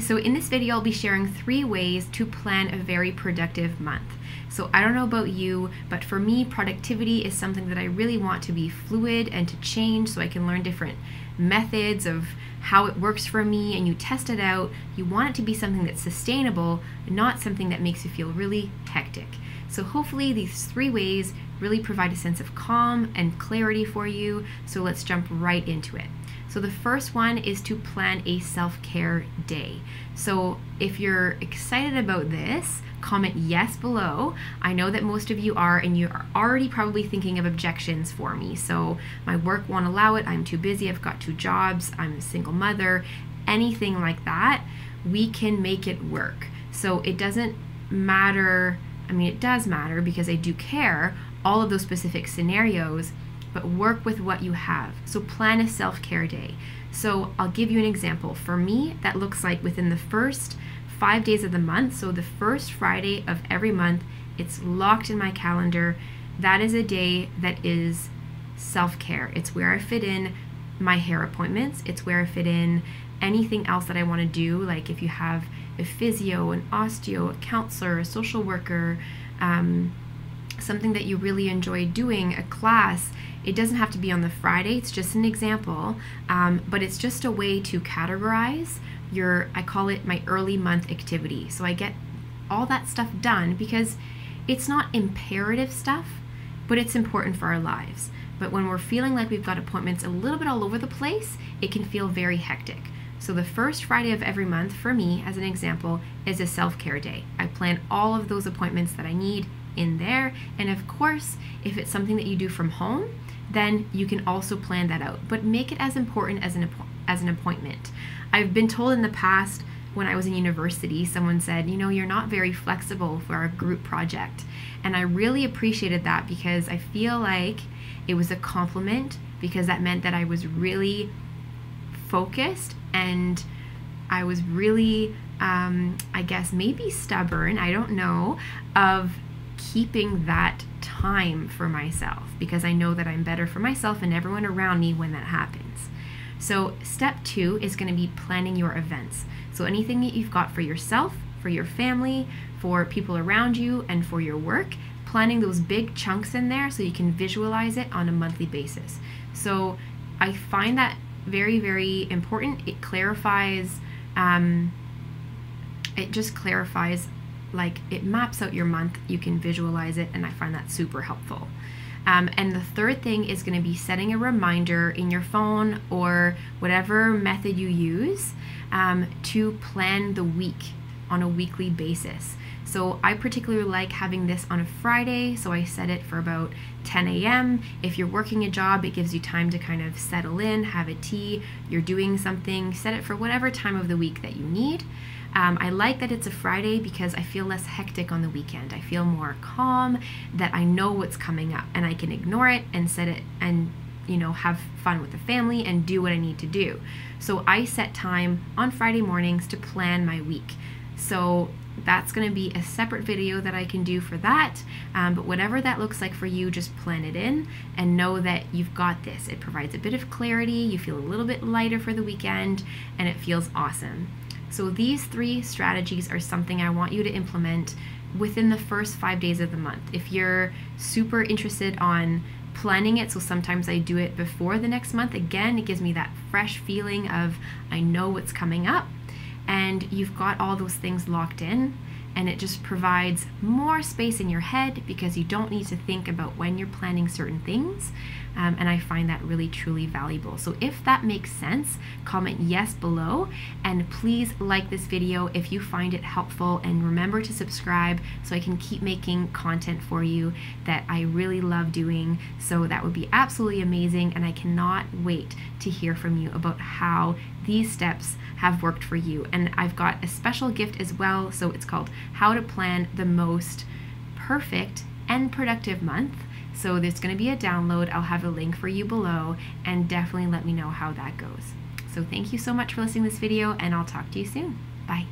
So in this video, I'll be sharing three ways to plan a very productive month. So I don't know about you, but for me, productivity is something that I really want to be fluid and to change so I can learn different methods of how it works for me and you test it out. You want it to be something that's sustainable, not something that makes you feel really hectic. So hopefully these three ways really provide a sense of calm and clarity for you. So let's jump right into it. So the first one is to plan a self-care day. So if you're excited about this, comment yes below. I know that most of you are and you're already probably thinking of objections for me. So my work won't allow it. I'm too busy. I've got two jobs. I'm a single mother. Anything like that, we can make it work. So it doesn't matter. I mean, it does matter because I do care all of those specific scenarios but work with what you have. So plan a self-care day. So I'll give you an example. For me, that looks like within the first five days of the month, so the first Friday of every month, it's locked in my calendar. That is a day that is self-care. It's where I fit in my hair appointments. It's where I fit in anything else that I want to do, like if you have a physio, an osteo, a counselor, a social worker, um, something that you really enjoy doing, a class, it doesn't have to be on the Friday, it's just an example, um, but it's just a way to categorize your, I call it my early month activity. So I get all that stuff done because it's not imperative stuff, but it's important for our lives. But when we're feeling like we've got appointments a little bit all over the place, it can feel very hectic. So the first Friday of every month for me, as an example, is a self-care day. I plan all of those appointments that I need in there. And of course, if it's something that you do from home, then you can also plan that out. But make it as important as an, as an appointment. I've been told in the past when I was in university, someone said, you know, you're not very flexible for a group project. And I really appreciated that because I feel like it was a compliment because that meant that I was really focused and I was really, um, I guess, maybe stubborn, I don't know, of keeping that time for myself because I know that I'm better for myself and everyone around me when that happens. So, step two is going to be planning your events. So, anything that you've got for yourself, for your family, for people around you, and for your work, planning those big chunks in there so you can visualize it on a monthly basis. So, I find that very, very important. It clarifies, um, it just clarifies like it maps out your month you can visualize it and i find that super helpful um, and the third thing is going to be setting a reminder in your phone or whatever method you use um, to plan the week on a weekly basis. So I particularly like having this on a Friday, so I set it for about 10 a.m. If you're working a job, it gives you time to kind of settle in, have a tea, you're doing something, set it for whatever time of the week that you need. Um, I like that it's a Friday because I feel less hectic on the weekend. I feel more calm, that I know what's coming up and I can ignore it and set it and you know have fun with the family and do what I need to do. So I set time on Friday mornings to plan my week. So that's going to be a separate video that I can do for that. Um, but whatever that looks like for you, just plan it in and know that you've got this. It provides a bit of clarity, you feel a little bit lighter for the weekend, and it feels awesome. So these three strategies are something I want you to implement within the first five days of the month. If you're super interested on planning it, so sometimes I do it before the next month, again, it gives me that fresh feeling of I know what's coming up and you've got all those things locked in and it just provides more space in your head because you don't need to think about when you're planning certain things. Um, and I find that really truly valuable. So if that makes sense, comment yes below and please like this video if you find it helpful and remember to subscribe so I can keep making content for you that I really love doing. So that would be absolutely amazing and I cannot wait to hear from you about how these steps have worked for you. And I've got a special gift as well. So it's called How to Plan the Most Perfect and Productive Month. So there's going to be a download. I'll have a link for you below and definitely let me know how that goes. So thank you so much for listening to this video and I'll talk to you soon. Bye.